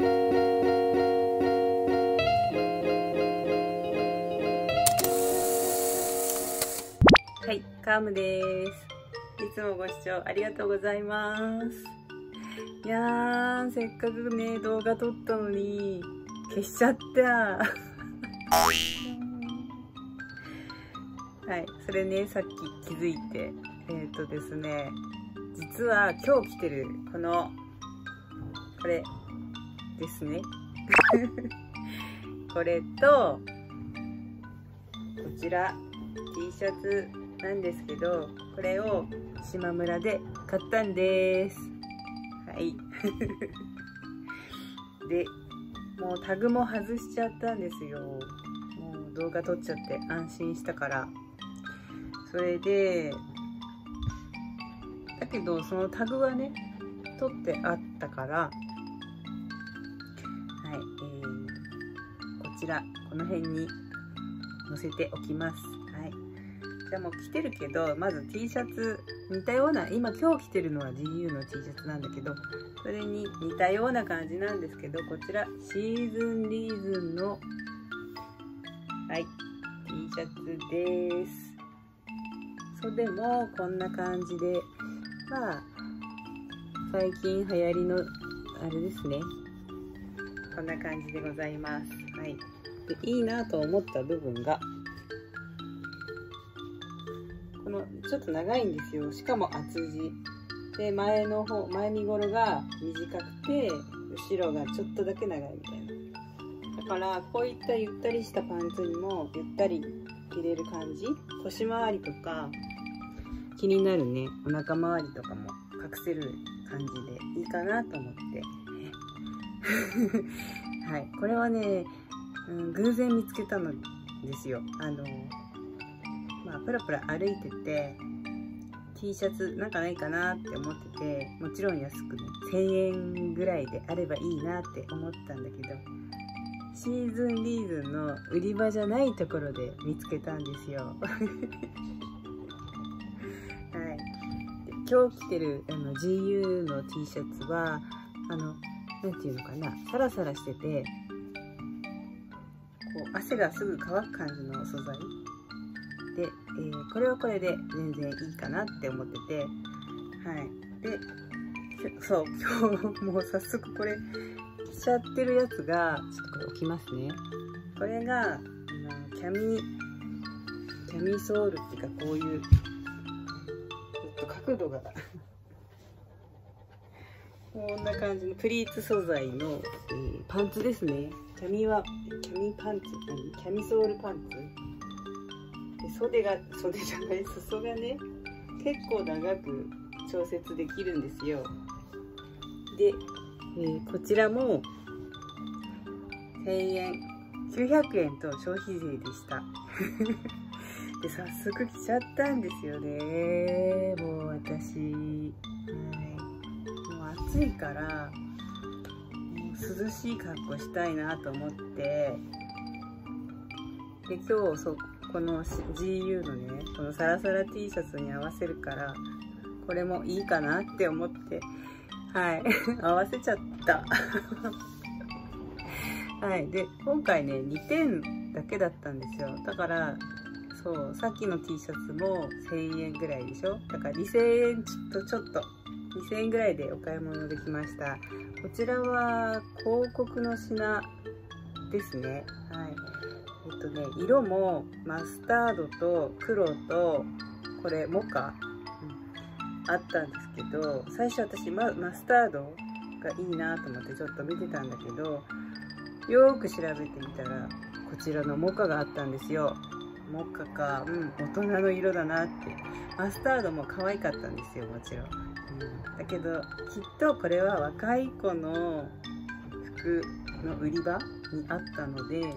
はい、カームです。いつもご視聴ありがとうございます。いやー、せっかくね、動画撮ったのに、消しちゃった。はい、それね、さっき気づいて、えっ、ー、とですね、実は今日着てる、この、これですね。これと、こちら、T シャツなんですけど、これを島村で買ったんです。はい。で、もうタグも外しちゃったんですよ。もう動画撮っちゃって安心したから。それで、だけどそのタグはね、取ってあったから、ちら、この辺に載せておきます。はい。じゃあもう着てるけど、まず T シャツ、似たような、今今日着てるのは GU の T シャツなんだけど、それに似たような感じなんですけど、こちら、シーズンリーズンの、はい、T シャツです。袖もこんな感じで、まあ、最近流行りの、あれですね。こんな感じでございます。はい。で、いいなと思った部分が、この、ちょっと長いんですよ。しかも厚地。で、前の方、前身頃が短くて、後ろがちょっとだけ長いみたいな。だから、こういったゆったりしたパンツにも、ゆったり着れる感じ。腰回りとか、気になるね、お腹周りとかも隠せる感じでいいかなと思って。はい。これはね、うん、偶然見つけたのですよ。あの、まあ、プラプラ歩いてて、T シャツなんかないかなって思ってて、もちろん安くね、1000円ぐらいであればいいなって思ったんだけど、シーズンリーズンの売り場じゃないところで見つけたんですよ。はい、今日着てるあの GU の T シャツはあの何て言うのかなサラサラしててこう汗がすぐ乾く感じの素材で、えー、これはこれで全然いいかなって思っててはい。でそう 今日もう早速これ着ちゃってるやつがちょっとこれ置きますね。これがあのキャミキャミソールっていうかこういうちょっと角度が こんな感じのプリーツ素材の、えー、パンツですね。キャミはキャミパンツキャミソールパンツ。で袖が袖じゃない裾がね結構長く調節できるんですよ。で、えー、こちらも1000円900円と消費税でした。で早速来ちゃったんですよね。もう私、はい、もう暑いから涼しい格好したいなと思って。で今日そこの GU のねこのサラサラ T シャツに合わせるからこれもいいかなって思って。はい。合わせちゃった。はい。で今回ね2点だけだったんですよ。だからそうさっきの T シャツも1000円ぐらいでしょ？だから2000円ちょっとちょっと。2000円ぐらいでお買い物できました。こちらは広告の品ですね。はい。えっとね色もマスタードと黒とこれモカ、うん、あったんですけど最初私ママスタードがいいなと思ってちょっと見てたんだけどよーく調べてみたらこちらのモカがあったんですよ。モカかうん大人の色だなって。マスタードも可愛かったんですよもちろん。だけどきっとこれは若い子の服の売り場にあったので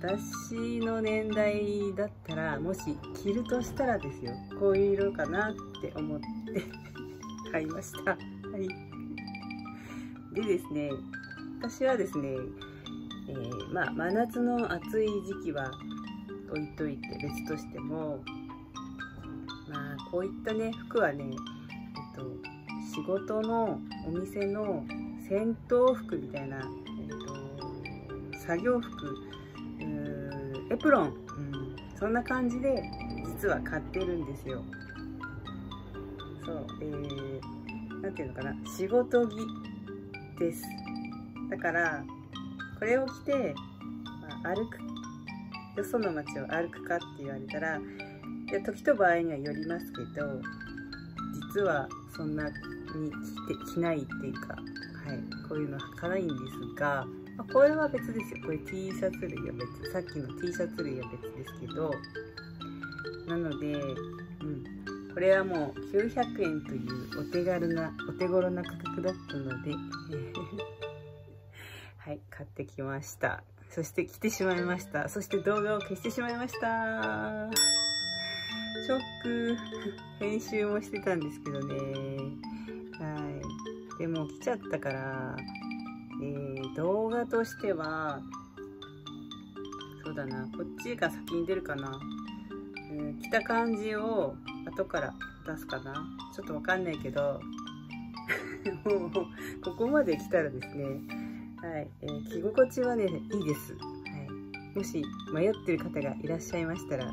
私の年代だったらもし着るとしたらですよこういう色かなって思って 買いました。はい、でですね私はですね、えー、まあ真夏の暑い時期は置いといて別としてもまあこういったね服はねと仕事のお店の戦闘服みたいな、えーと、作業服エプロン、うん、そんな感じで実は買ってるんですよ。そうえー、なんていうのかな仕事着です。だからこれを着て、まあ、歩くよその街を歩くかって言われたらいや時と場合にはよりますけど実はそんなに着て着ないっていうか、はい、こういうの履かないんですが、まあ、これは別ですよ。これ T シャツ類は別。さっきの T シャツ類は別ですけどなので、うん、これはもう900円というお手軽なお手頃な価格だったので はい買ってきました。そして来てしまいました。そして動画を消してしまいました。ショック。編集もしてたんですけどね。はい。でも来ちゃったからえー、動画としてはそうだな。こっちが先に出るかな、えー、来た感じを後から出すかな。ちょっとわかんないけど。もうここまで来たらですね。はい、えー、着心地はねいいです、はい、もし迷ってる方がいらっしゃいましたら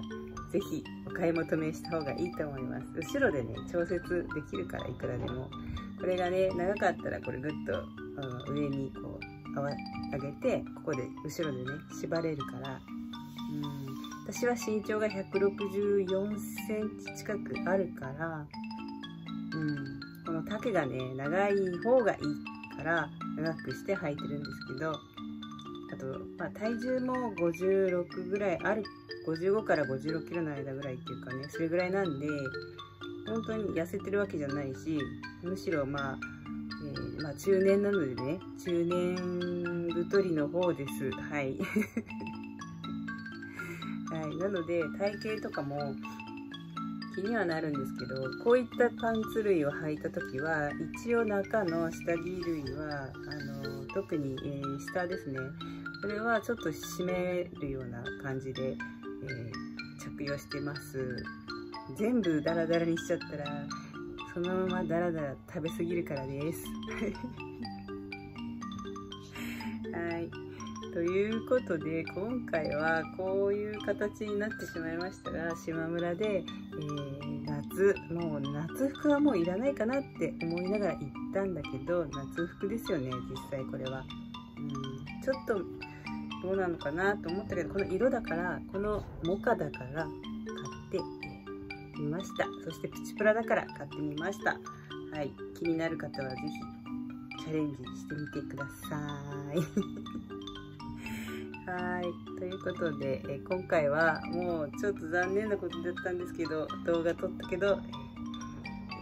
是非買い求めした方がいいと思います。後ろでね調節できるからいくらでも。これがね長かったらこれぐっと上にこう上げてここで後ろでね縛れるから。うん。私は身長が164センチ近くあるから、うん、この丈がね長い方がいいから長くして履いてるんですけど。あと、まあ、体重も56ぐらいある55から56キロの間ぐらいっていうかねそれぐらいなんで本当に痩せてるわけじゃないしむしろまあ、えー、まあ、中年なのでね中年太りの方です。はい。はい、なので体型とかも気にはなるんですけどこういったパンツ類を履いた時は一応中の下着類はあの特に、えー、下ですね。これはちょっと締めるような感じで、えー、着用してます。全部ダラダラにしちゃったらそのままダラダラ食べ過ぎるからです。はい。ということで今回はこういう形になってしまいましたが島村で、えー、夏もう夏服はもういらないかなって思いながら行ったんだけど夏服ですよね実際これは。うん。ちょっとどうなのかなと思ったけどこの色だからこのモカだから買ってみました。そしてプチプラだから買ってみました。はい。気になる方は是非チャレンジしてみてください。はい。ということで、え今回はもうちょっと残念なことだったんですけど動画撮ったけど、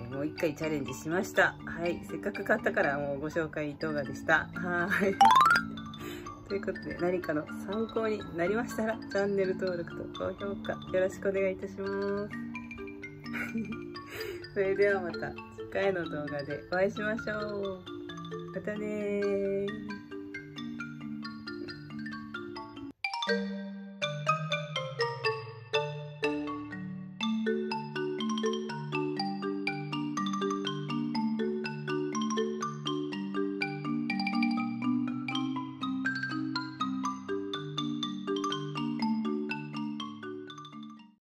えもう一回チャレンジしました。はい。せっかく買ったからもうご紹介動画でした。はい。ということで何かの参考になりましたらチャンネル登録と高評価よろしくお願いいたします それではまた次回の動画でお会いしましょう。またね